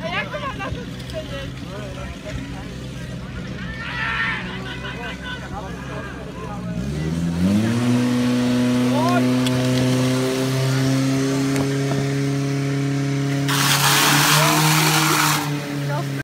Verá cómo